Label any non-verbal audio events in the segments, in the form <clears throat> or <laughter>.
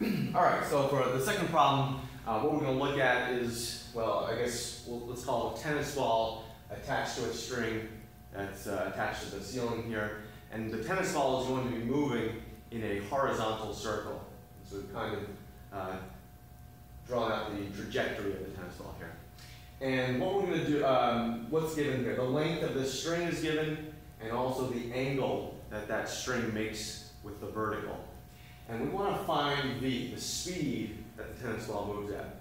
<clears throat> All right, so for the second problem, uh, what we're going to look at is, well, I guess we'll, let's call it a tennis ball attached to a string that's uh, attached to the ceiling here. And the tennis ball is going to be moving in a horizontal circle. So we've kind of uh, drawn out the trajectory of the tennis ball here. And what we're going to do, um, what's given here? The length of the string is given, and also the angle that that string makes with the vertical. And we want to find v, the speed that the tennis ball moves at.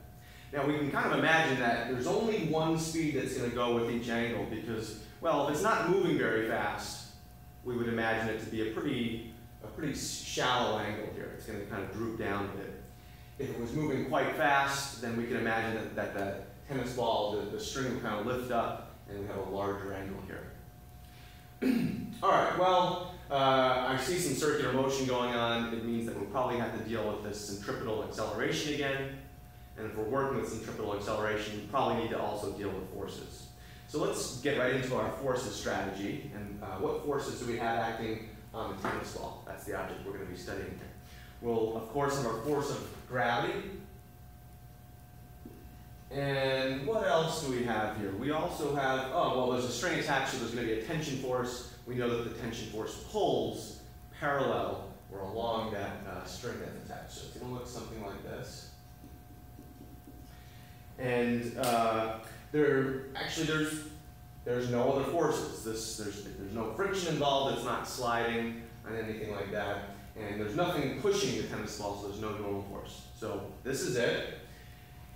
Now we can kind of imagine that there's only one speed that's going to go with each angle because, well, if it's not moving very fast, we would imagine it to be a pretty, a pretty shallow angle here. It's going to kind of droop down a bit. If it was moving quite fast, then we can imagine that, that the tennis ball, the, the string would kind of lift up and we have a larger angle here. <clears throat> All right, well, uh, I see some circular motion going on. It means that we'll probably have to deal with this centripetal acceleration again. And if we're working with centripetal acceleration, we probably need to also deal with forces. So let's get right into our forces strategy. And uh, what forces do we have acting on the tennis ball? That's the object we're going to be studying here. We'll, of course, have our force of gravity. And what else do we have here? We also have, oh, well, there's a string attached, so there's going to be a tension force. We know that the tension force pulls parallel or along that uh, string that's attached. So it's going to look something like this. And uh, there, actually, there's there's no other forces. This there's there's no friction involved. It's not sliding and anything like that. And there's nothing pushing the tennis ball, so there's no normal force. So this is it.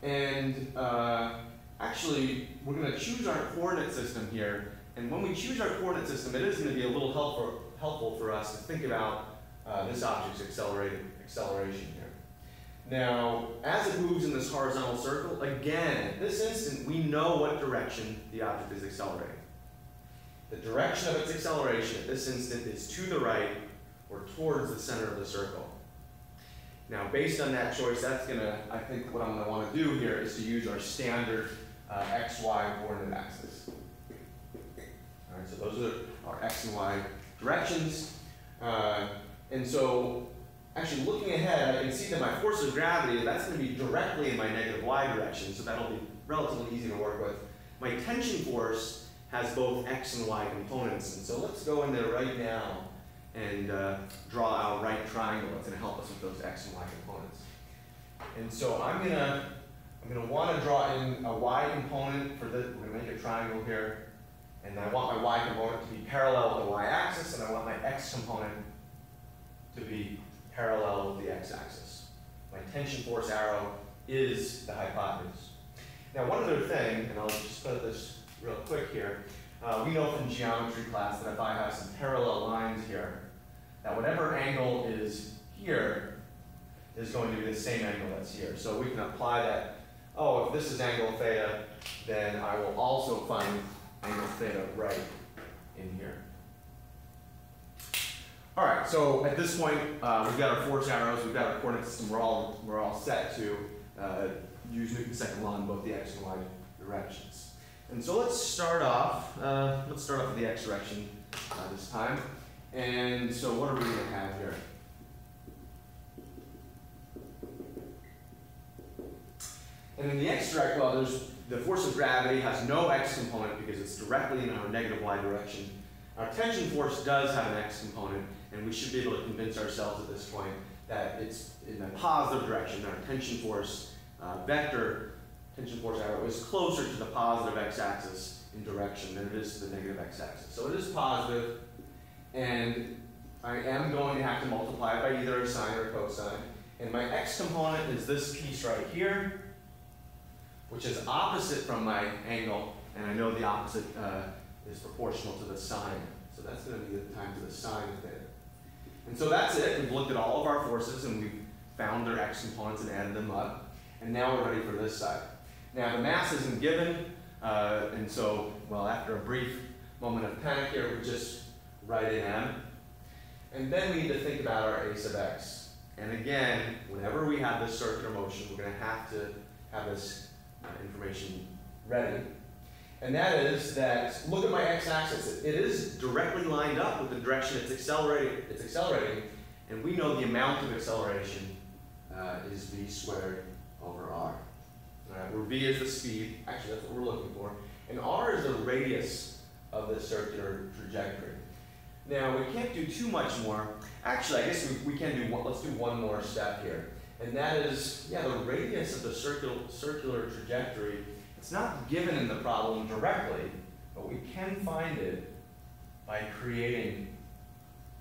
And uh, actually, we're going to choose our coordinate system here. And when we choose our coordinate system, it is going to be a little helpful, helpful for us to think about uh, this object's acceleration here. Now, as it moves in this horizontal circle, again, at this instant, we know what direction the object is accelerating. The direction of its acceleration at this instant is to the right or towards the center of the circle. Now, based on that choice, that's going to, I think what I'm going to want to do here is to use our standard uh, XY coordinate axis. All right, so those are our X and Y directions. Uh, and so, actually looking ahead, I can see that my force of gravity, that's going to be directly in my negative Y direction, so that'll be relatively easy to work with. My tension force has both X and Y components, and so let's go in there right now and uh, draw our right triangle that's going to help us with those x and y components. And so I'm going to I'm going to want to draw in a y component for this. We're going to make a triangle here. And I want my y component to be parallel with the y-axis, and I want my component to be parallel with the x-axis. My tension force arrow is the hypotenuse. Now, one other thing, and I'll just put this real quick here. Uh, we know from geometry class that if I have some parallel lines here, that whatever angle is here is going to be the same angle that's here. So we can apply that, oh, if this is angle theta, then I will also find angle theta right in here. All right, so at this point, uh, we've got our force arrows, we've got our coordinate system, we're all, we're all set to uh, use Newton's second law in both the x and y directions. And so let's start off, uh, let's start off with the x direction uh, this time. And so what are we going to have here? And in the x direction, well, there's the force of gravity has no x component because it's directly in our negative y direction. Our tension force does have an x component, and we should be able to convince ourselves at this point that it's in a positive direction. Our tension force uh, vector tension force arrow is closer to the positive x-axis in direction than it is to the negative x-axis. So it is positive, and I am going to have to multiply it by either a sine or a cosine. And my x component is this piece right here, which is opposite from my angle, and I know the opposite uh, is proportional to the sine. So that's going to be the times the sine of theta. And so that's it. We've looked at all of our forces, and we've found their x components and added them up. And now we're ready for this side. Now, the mass isn't given, uh, and so, well, after a brief moment of panic here, we just write in m. And then we need to think about our a sub x. And again, whenever we have this circular motion, we're going to have to have this uh, information ready. And that is that, look at my x-axis. It is directly lined up with the direction it's accelerating, it's accelerating, and we know the amount of acceleration uh, is v squared over r. Where v is the speed, actually that's what we're looking for, and r is the radius of the circular trajectory. Now, we can't do too much more. Actually, I guess we, we can do one, let's do one more step here. And that is, yeah, the radius of the circular, circular trajectory, it's not given in the problem directly, but we can find it by creating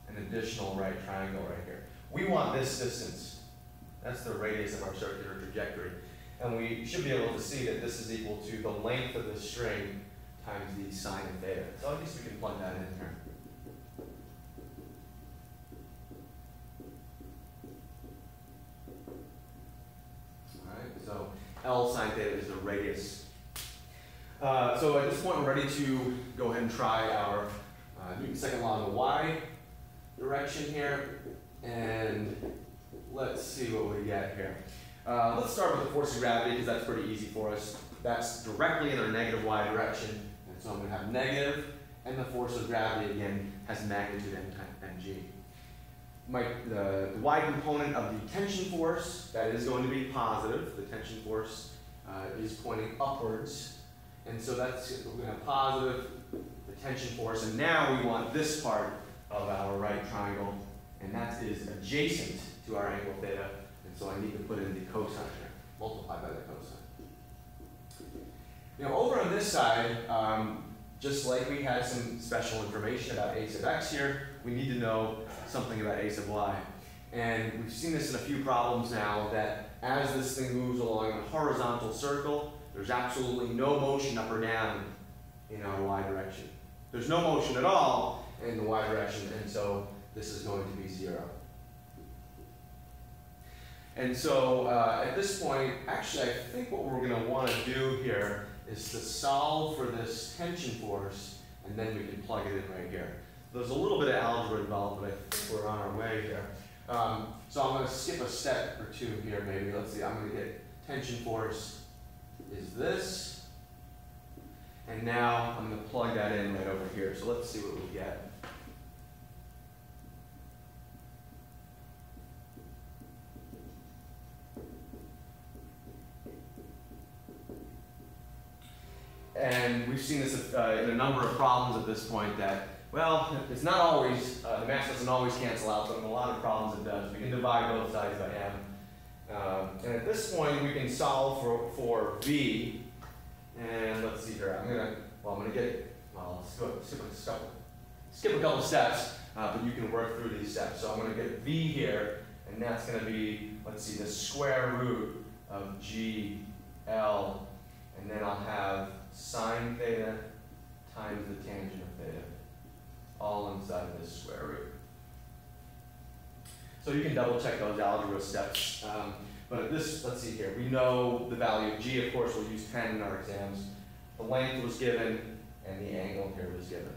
an additional right triangle right here. We want this distance. That's the radius of our circular trajectory. And we should be able to see that this is equal to the length of the string times the sine of theta. So I guess we can plug that in here. Alright, so L sine theta is the radius. Uh, so at this point, we're ready to go ahead and try our uh, Newton's second law in the y direction here. And let's see what we get here. Uh, let's start with the force of gravity because that's pretty easy for us. That's directly in our negative y direction. And so I'm going to have negative, and the force of gravity again has magnitude mg. My, the, the y component of the tension force, that is going to be positive. The tension force uh, is pointing upwards. And so that's, we're going to have positive, the tension force. And now we want this part of our right triangle, and that is adjacent to our angle theta. And so I need to put in the cosine here, multiply by the cosine. Now over on this side, um, just like we had some special information about a sub x here, we need to know something about a sub y. And we've seen this in a few problems now that as this thing moves along a horizontal circle, there's absolutely no motion up or down in our y direction. There's no motion at all in the y direction, and so this is going to be zero. And so uh, at this point, actually I think what we're going to want to do here is to solve for this tension force, and then we can plug it in right here. There's a little bit of algebra involved, but I think we're on our way here. Um, so I'm going to skip a step or two here maybe. Let's see, I'm going to get tension force is this. And now I'm going to plug that in right over here. So let's see what we get. And we've seen this uh, in a number of problems at this point that, well, it's not always, uh, the mass doesn't always cancel out, but in a lot of problems it does. We can divide both sides by m. Um, and at this point, we can solve for, for v. And let's see here, I'm gonna, well, I'm gonna get, well, skip, skip, skip, skip a couple steps, uh, but you can work through these steps. So I'm gonna get v here, and that's gonna be, let's see, the square root of g L, and then I'll have sine theta times the tangent of theta, all inside of this square root. So you can double check those algebra steps. Um, but at this, let's see here, we know the value of g, of course, we'll use 10 in our exams. The length was given, and the angle here was given.